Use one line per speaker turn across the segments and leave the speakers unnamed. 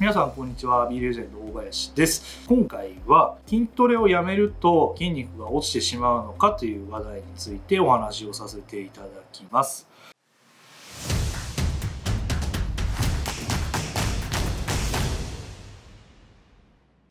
皆さんこんにちは。B レジェンド大林です。今回は筋トレをやめると筋肉が落ちてしまうのかという話題についてお話をさせていただきます。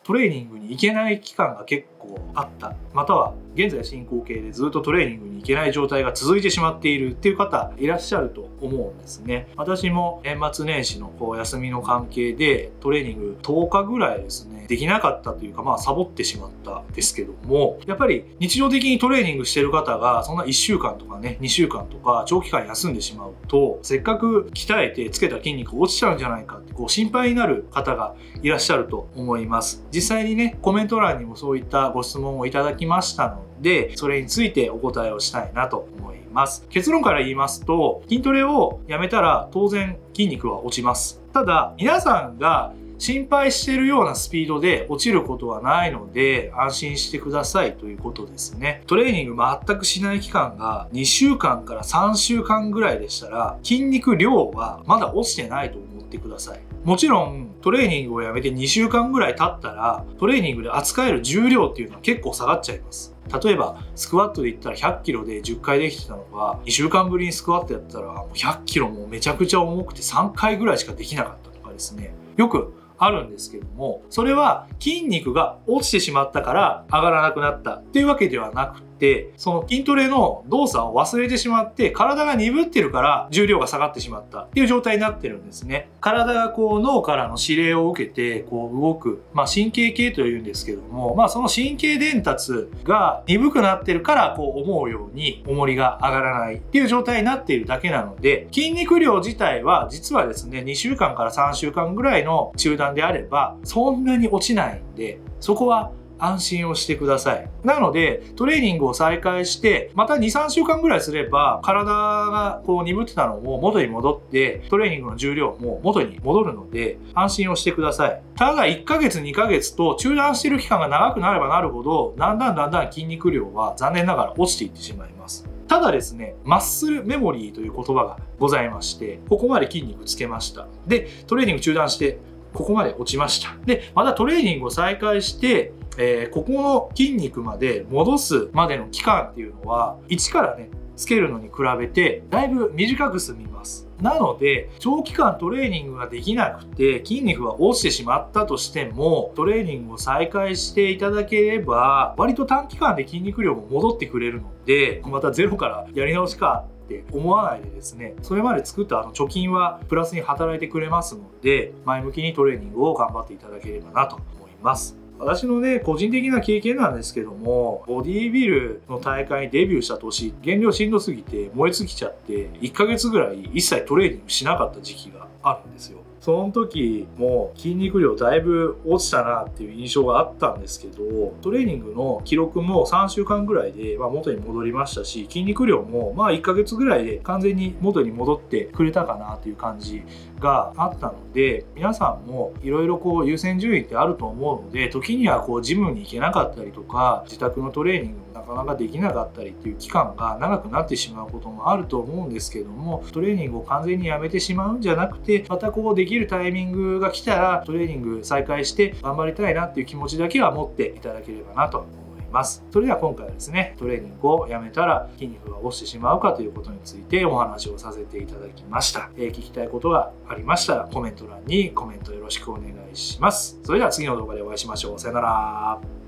トレーニングに行けない期間が結構あった。または現在進行形でずっとトレーニングに行けない状態が続いてしまっているっていう方いらっしゃると思うんですね。私も年末年始のこう休みの関係でトレーニング10日ぐらいですねできなかったというかまあサボってしまったですけどもやっぱり日常的にトレーニングしてる方がそんな1週間とかね2週間とか長期間休んでしまうとせっかく鍛えてつけた筋肉落ちちゃうんじゃないかってこう心配になる方がいらっしゃると思います。実際にねコメント欄にもそういったご質問をいただきましたのでそれについてお答えをしたいなと思います結論から言いますと筋トレをやめたら当然筋肉は落ちますただ皆さんが心配してるようなスピードで落ちることはないので安心してくださいということですね。トレーニング全くしない期間が2週間から3週間ぐらいでしたら筋肉量はまだ落ちてないと思ってください。もちろんトレーニングをやめて2週間ぐらい経ったらトレーニングで扱える重量っていうのは結構下がっちゃいます。例えばスクワットで言ったら100キロで10回できてたのが2週間ぶりにスクワットやったら100キロもめちゃくちゃ重くて3回ぐらいしかできなかったとかですね。よくあるんですけども、それは筋肉が落ちてしまったから上がらなくなったっていうわけではなくて、その筋トレの動作を忘れてしまって体が鈍ってるから重量が下がってしまった。っていう状態になってるんですね。体がこう脳からの指令を受けてこう動く、まあ神経系というんですけども、まあその神経伝達が鈍くなってるからこう思うように重りが上がらない。っていう状態になっているだけなので、筋肉量自体は実はですね、2週間から3週間ぐらいの中断であればそんなに落ちないんで、そこは安心をしてください。なので、トレーニングを再開して、また2、3週間ぐらいすれば、体がこう鈍ってたのも元に戻って、トレーニングの重量も元に戻るので、安心をしてください。ただ、1ヶ月、2ヶ月と中断してる期間が長くなればなるほど、だんだんだんだん筋肉量は残念ながら落ちていってしまいます。ただですね、マッスルメモリーという言葉がございまして、ここまで筋肉つけました。で、トレーニング中断して、ここまで落ちました。で、またトレーニングを再開して、えー、ここの筋肉まで戻すまでの期間っていうのは、1からね、つけるのに比べて、だいぶ短く済みます。なので、長期間トレーニングができなくて、筋肉が落ちてしまったとしても、トレーニングを再開していただければ、割と短期間で筋肉量も戻ってくれるので、またゼロからやり直しかって思わないでですねそれまで作ったあの貯金はプラスに働いてくれますので前向きにトレーニングを頑張っていただければなと思います私のね、個人的な経験なんですけども、ボディービルの大会にデビューした年、減量しんどすぎて燃え尽きちゃって、1ヶ月ぐらい一切トレーニングしなかった時期があるんですよ。その時も筋肉量だいぶ落ちたなっていう印象があったんですけどトレーニングの記録も3週間ぐらいで、ま元に戻りましたし筋肉量もまあ1ヶ月ぐらいで完全に元に戻ってくれたかなっていう感じがあったので皆さんもいろいろこう優先順位ってあると思うので時にはこうジムに行けなかったりとか自宅のトレーニングもなかなかできなかったりっていう期間が長くなってしまうこともあると思うんですけどもトレーニングを完全にやめてしまうんじゃなくてまたこうでききるタイミングが来たらトレーニング再開して頑張りたいなっていう気持ちだけは持っていただければなとます。それでは今回はですね、トレーニングをやめたら筋肉が落ちてしまうかということについてお話をさせていただきました。えー、聞きたいことがありましたらコメント欄にコメントよろしくお願いします。それでは次の動画でお会いしましょう。さよなら。